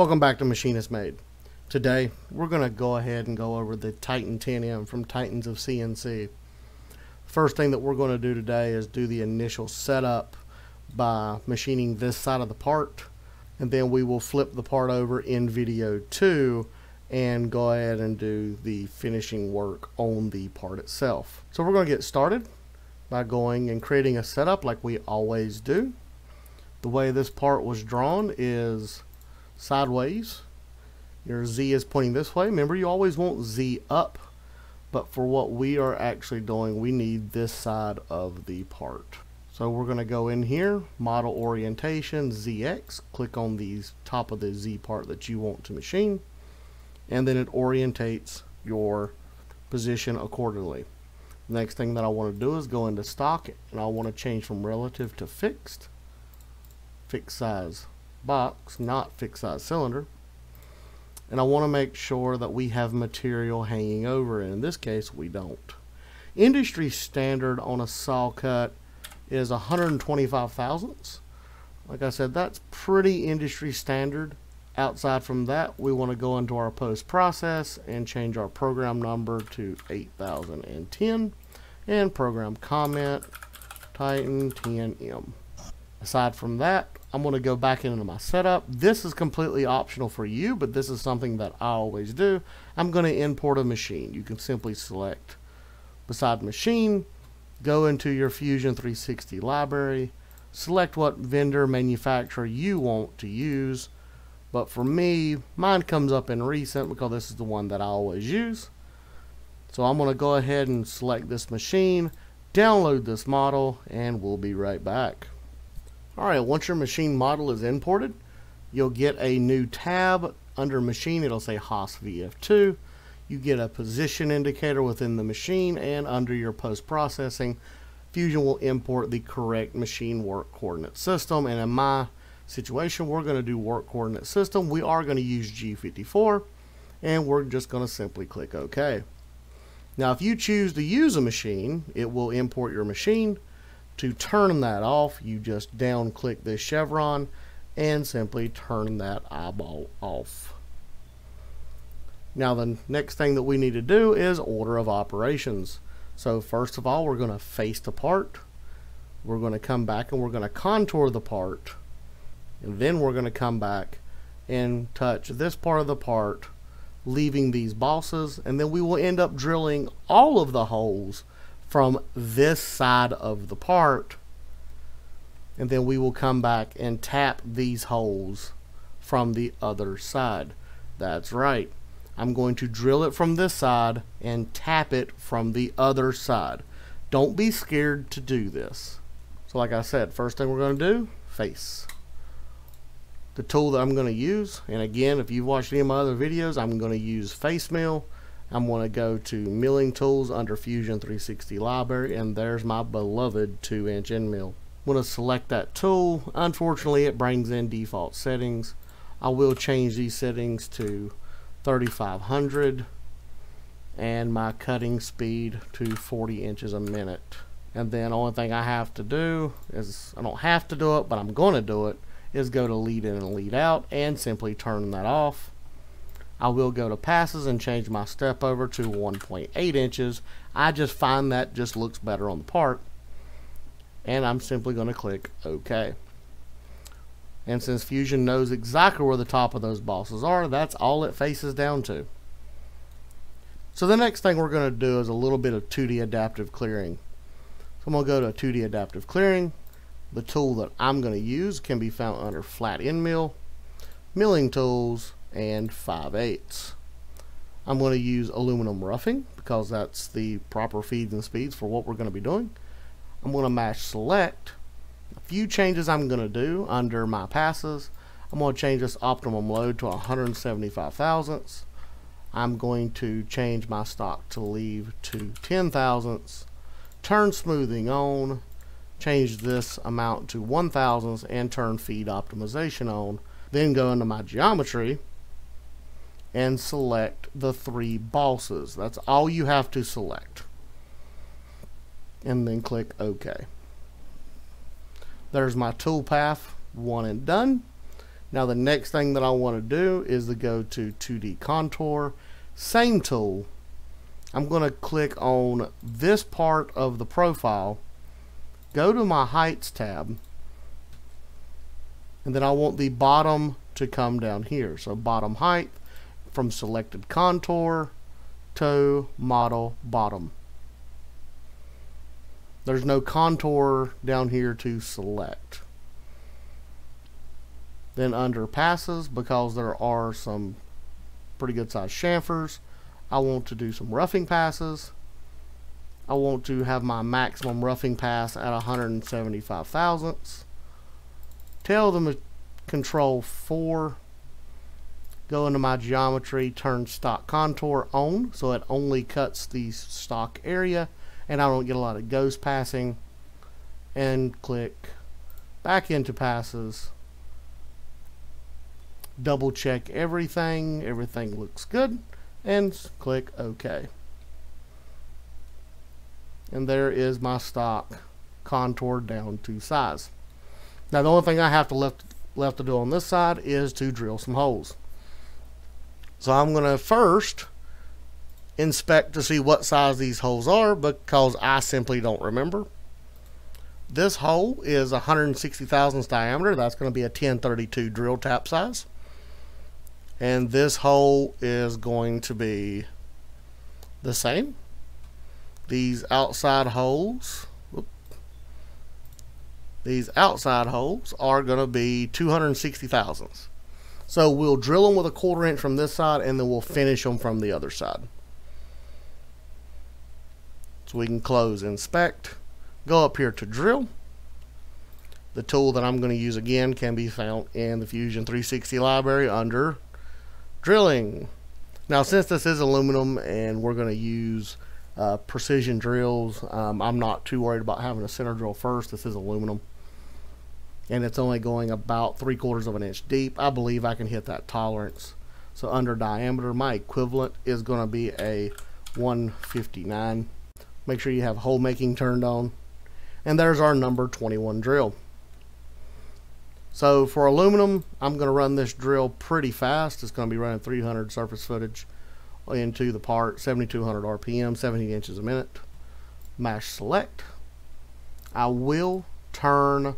Welcome back to Machinist Made. Today we're going to go ahead and go over the Titan 10M from Titans of CNC. First thing that we're going to do today is do the initial setup by machining this side of the part and then we will flip the part over in video 2 and go ahead and do the finishing work on the part itself. So we're going to get started by going and creating a setup like we always do. The way this part was drawn is sideways. Your Z is pointing this way. Remember, you always want Z up, but for what we are actually doing, we need this side of the part. So we're going to go in here, model orientation, ZX, click on the top of the Z part that you want to machine, and then it orientates your position accordingly. Next thing that I want to do is go into stock, and I want to change from relative to fixed, fixed size box, not fixed size cylinder. And I want to make sure that we have material hanging over it. In this case, we don't. Industry standard on a saw cut is 125 thousandths. Like I said, that's pretty industry standard. Outside from that, we want to go into our post process and change our program number to 8010 and program comment Titan 10M. Aside from that, I'm going to go back into my setup. This is completely optional for you, but this is something that I always do. I'm going to import a machine. You can simply select beside machine, go into your Fusion 360 library, select what vendor manufacturer you want to use. But for me, mine comes up in recent because this is the one that I always use. So I'm going to go ahead and select this machine, download this model, and we'll be right back. Alright, once your machine model is imported, you'll get a new tab under machine. It'll say Haas VF2. You get a position indicator within the machine and under your post-processing, Fusion will import the correct machine work coordinate system. And in my situation, we're going to do work coordinate system. We are going to use G54 and we're just going to simply click OK. Now, if you choose to use a machine, it will import your machine to turn that off, you just down click this chevron and simply turn that eyeball off. Now the next thing that we need to do is order of operations. So first of all, we're going to face the part. We're going to come back and we're going to contour the part. And then we're going to come back and touch this part of the part, leaving these bosses. And then we will end up drilling all of the holes from this side of the part and then we will come back and tap these holes from the other side. That's right. I'm going to drill it from this side and tap it from the other side. Don't be scared to do this. So like I said first thing we're going to do face. The tool that I'm going to use and again if you've watched any of my other videos I'm going to use face mill I'm going to go to milling tools under Fusion 360 library and there's my beloved 2 inch end mill. I'm going to select that tool. Unfortunately it brings in default settings. I will change these settings to 3500 and my cutting speed to 40 inches a minute. And then only thing I have to do is, I don't have to do it, but I'm going to do it, is go to lead in and lead out and simply turn that off. I will go to passes and change my step over to 1.8 inches. I just find that just looks better on the part. And I'm simply going to click OK. And since Fusion knows exactly where the top of those bosses are, that's all it faces down to. So the next thing we're going to do is a little bit of 2D adaptive clearing. So I'm going to go to 2D adaptive clearing. The tool that I'm going to use can be found under flat end mill, milling tools, and 5 eighths. I'm going to use aluminum roughing because that's the proper feeds and speeds for what we're going to be doing. I'm going to mash select. A few changes I'm going to do under my passes. I'm going to change this optimum load to 175 thousandths. I'm going to change my stock to leave to 10 thousandths. Turn smoothing on. Change this amount to 1 thousandths and turn feed optimization on. Then go into my geometry and select the three bosses. That's all you have to select. And then click OK. There's my toolpath, one and done. Now the next thing that I want to do is to go to 2D contour, same tool. I'm going to click on this part of the profile, go to my heights tab, and then I want the bottom to come down here. So bottom height from selected contour to model bottom. There's no contour down here to select. Then under passes, because there are some pretty good sized chamfers, I want to do some roughing passes. I want to have my maximum roughing pass at 175 thousandths. Tell them to control 4 go into my geometry turn stock contour on so it only cuts the stock area and I don't get a lot of ghost passing. And click back into passes. Double check everything. Everything looks good. And click OK. And there is my stock contour down to size. Now the only thing I have to left left to do on this side is to drill some holes so I'm going to first inspect to see what size these holes are because I simply don't remember. This hole is 160 thousandths diameter. That's going to be a 1032 drill tap size. And this hole is going to be the same. These outside holes whoop, these outside holes are going to be 260 thousandths so we'll drill them with a quarter inch from this side and then we'll finish them from the other side so we can close inspect go up here to drill the tool that I'm going to use again can be found in the Fusion 360 library under drilling. Now since this is aluminum and we're going to use uh, precision drills, um, I'm not too worried about having a center drill first. This is aluminum and it's only going about three quarters of an inch deep. I believe I can hit that tolerance. So under diameter, my equivalent is going to be a 159. Make sure you have hole making turned on. And there's our number 21 drill. So for aluminum, I'm going to run this drill pretty fast. It's going to be running 300 surface footage into the part, 7200 RPM, 70 inches a minute. Mash select. I will turn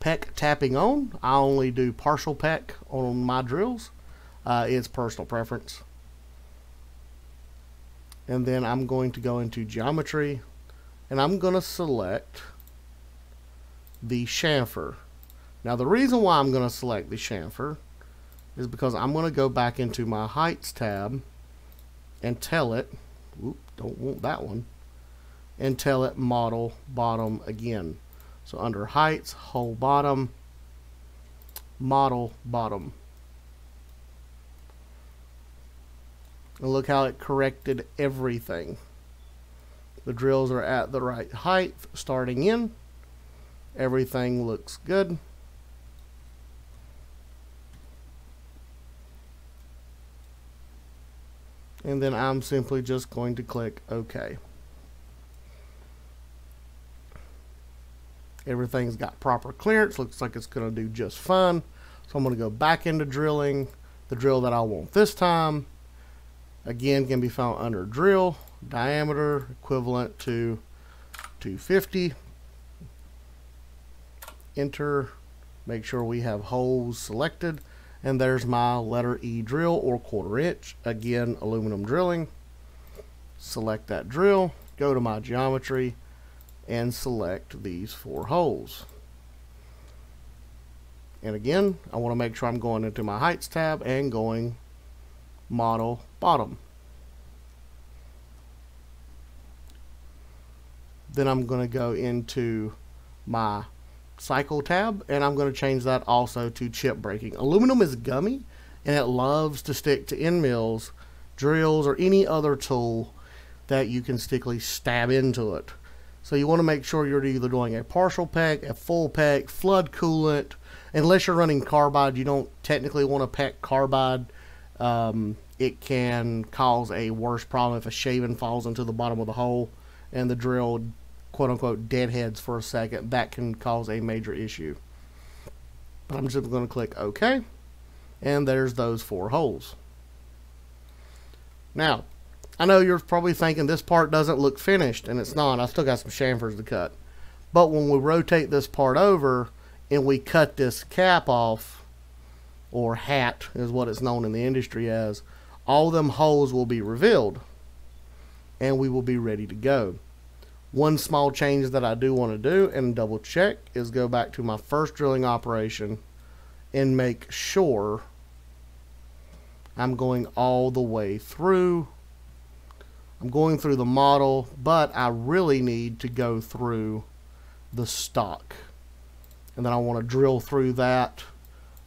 peck tapping on. I only do partial peck on my drills. Uh, it's personal preference. And then I'm going to go into geometry and I'm going to select the chamfer. Now the reason why I'm going to select the chamfer is because I'm going to go back into my heights tab and tell it, whoop, don't want that one, and tell it model bottom again. So under heights, hole bottom, model bottom. And look how it corrected everything. The drills are at the right height starting in. Everything looks good. and then I'm simply just going to click OK. Everything's got proper clearance. Looks like it's going to do just fine. So I'm going to go back into drilling. The drill that I want this time, again, can be found under drill, diameter equivalent to 250. Enter. Make sure we have holes selected and there's my letter E drill or quarter inch again aluminum drilling select that drill go to my geometry and select these four holes and again I want to make sure I'm going into my heights tab and going model bottom then I'm going to go into my cycle tab and I'm going to change that also to chip breaking. Aluminum is gummy and it loves to stick to end mills, drills, or any other tool that you can stickly stab into it. So you want to make sure you're either doing a partial peck, a full peck, flood coolant. Unless you're running carbide, you don't technically want to peck carbide. Um, it can cause a worse problem if a shaving falls into the bottom of the hole and the drill quote unquote deadheads for a second, that can cause a major issue. But I'm just going to click OK. And there's those four holes. Now, I know you're probably thinking this part doesn't look finished, and it's not. I still got some chamfers to cut. But when we rotate this part over and we cut this cap off, or hat is what it's known in the industry as, all them holes will be revealed and we will be ready to go. One small change that I do want to do and double check is go back to my first drilling operation and make sure I'm going all the way through. I'm going through the model, but I really need to go through the stock. And then I want to drill through that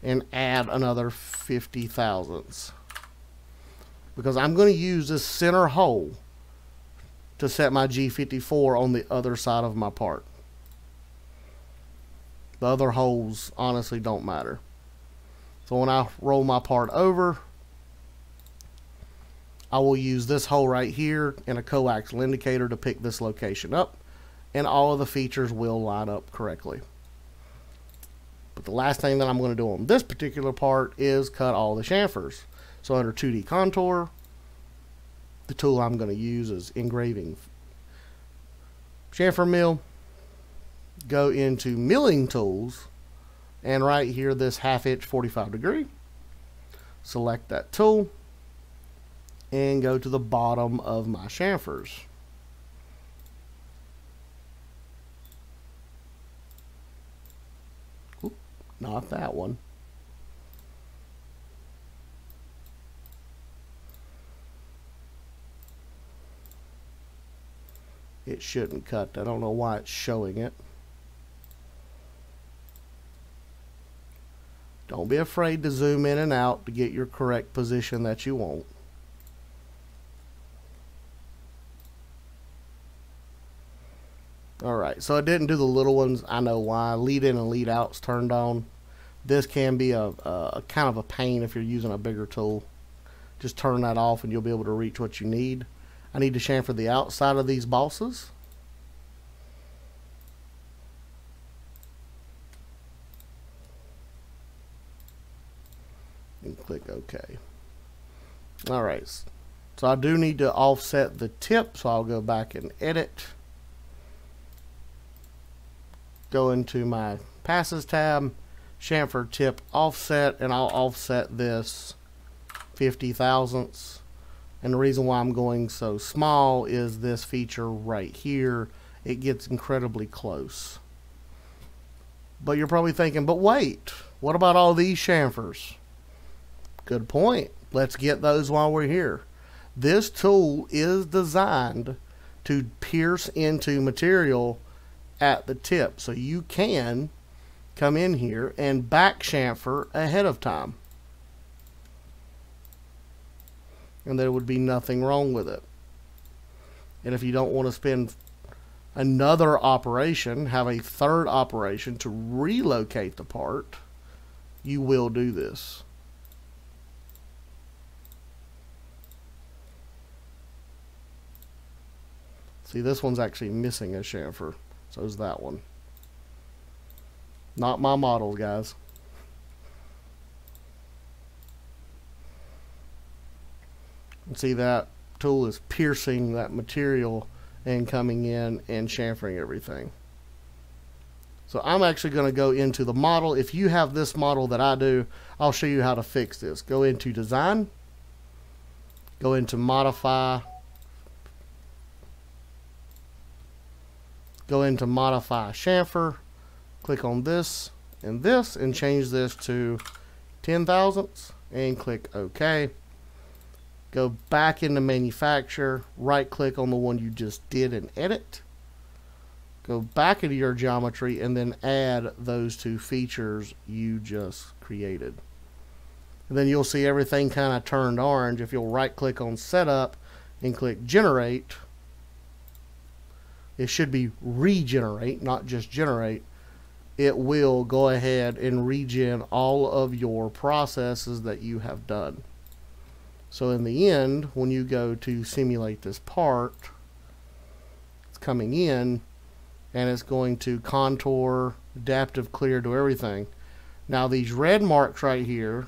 and add another 50 thousandths. Because I'm going to use this center hole to set my G54 on the other side of my part. The other holes honestly don't matter. So when I roll my part over, I will use this hole right here and a coaxial indicator to pick this location up and all of the features will line up correctly. But the last thing that I'm going to do on this particular part is cut all the chamfers. So under 2D contour, the tool I'm going to use is engraving chamfer mill go into milling tools and right here this half inch 45 degree select that tool and go to the bottom of my chamfers Oop, not that one it shouldn't cut. I don't know why it's showing it. Don't be afraid to zoom in and out to get your correct position that you want. Alright, so I didn't do the little ones. I know why. Lead in and lead out's turned on. This can be a, a kind of a pain if you're using a bigger tool. Just turn that off and you'll be able to reach what you need. I need to chamfer the outside of these bosses. And click OK. Alright, so I do need to offset the tip, so I'll go back and edit. Go into my passes tab, chamfer tip offset, and I'll offset this 50 thousandths and the reason why I'm going so small is this feature right here. It gets incredibly close. But you're probably thinking, but wait, what about all these chamfers? Good point. Let's get those while we're here. This tool is designed to pierce into material at the tip. So you can come in here and back chamfer ahead of time and there would be nothing wrong with it. And if you don't want to spend another operation, have a third operation to relocate the part, you will do this. See, this one's actually missing a chamfer. So is that one. Not my model, guys. see that tool is piercing that material and coming in and chamfering everything. So I'm actually going to go into the model. If you have this model that I do, I'll show you how to fix this. Go into design, go into modify, go into modify chamfer, click on this and this and change this to 10 thousandths and click OK go back into manufacture, right click on the one you just did and edit, go back into your geometry and then add those two features you just created. And then you'll see everything kind of turned orange. If you'll right click on setup and click generate, it should be regenerate, not just generate. It will go ahead and regen all of your processes that you have done. So in the end, when you go to simulate this part, it's coming in and it's going to contour, adaptive clear to everything. Now these red marks right here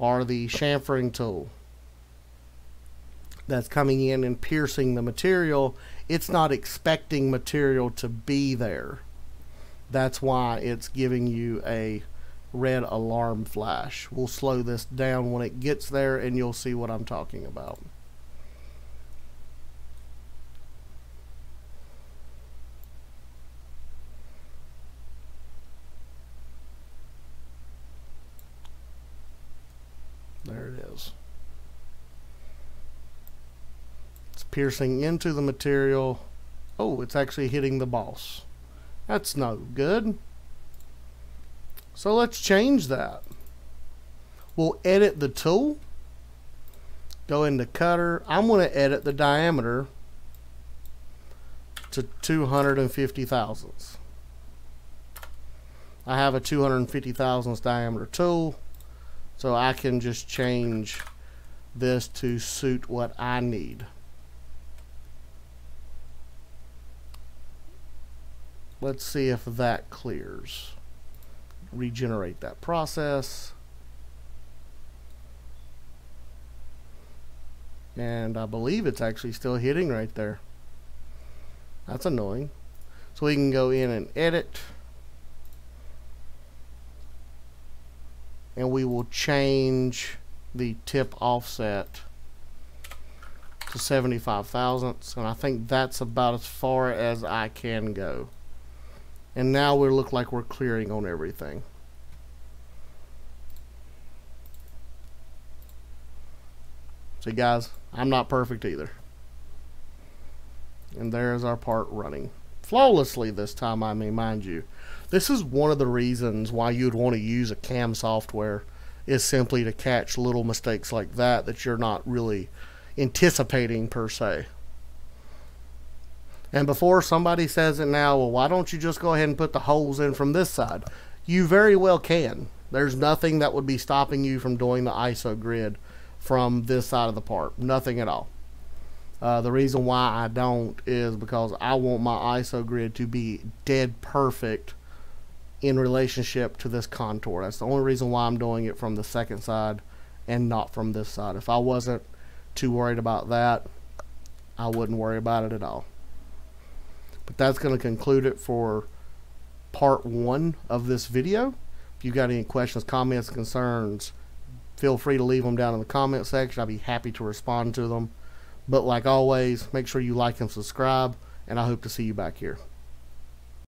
are the chamfering tool that's coming in and piercing the material, it's not expecting material to be there. That's why it's giving you a red alarm flash. We'll slow this down when it gets there and you'll see what I'm talking about. There it is. It's piercing into the material. Oh, it's actually hitting the boss. That's no good. So let's change that. We'll edit the tool. Go into cutter. I'm going to edit the diameter to 250 thousandths. I have a 250 thousandths diameter tool. So I can just change this to suit what I need. Let's see if that clears. Regenerate that process. And I believe it's actually still hitting right there. That's annoying. So we can go in and edit. and we will change the tip offset to 75 thousandths and I think that's about as far as I can go and now we look like we're clearing on everything. See guys I'm not perfect either. And there's our part running flawlessly this time I mean mind you. This is one of the reasons why you'd want to use a cam software is simply to catch little mistakes like that that you're not really anticipating per se. And before somebody says it now, well, why don't you just go ahead and put the holes in from this side? You very well can. There's nothing that would be stopping you from doing the ISO grid from this side of the part. Nothing at all. Uh, the reason why I don't is because I want my ISO grid to be dead perfect in relationship to this contour. That's the only reason why I'm doing it from the second side and not from this side. If I wasn't too worried about that, I wouldn't worry about it at all. But that's going to conclude it for part one of this video. If you got any questions, comments, concerns, feel free to leave them down in the comment section. I'll be happy to respond to them. But like always, make sure you like and subscribe, and I hope to see you back here.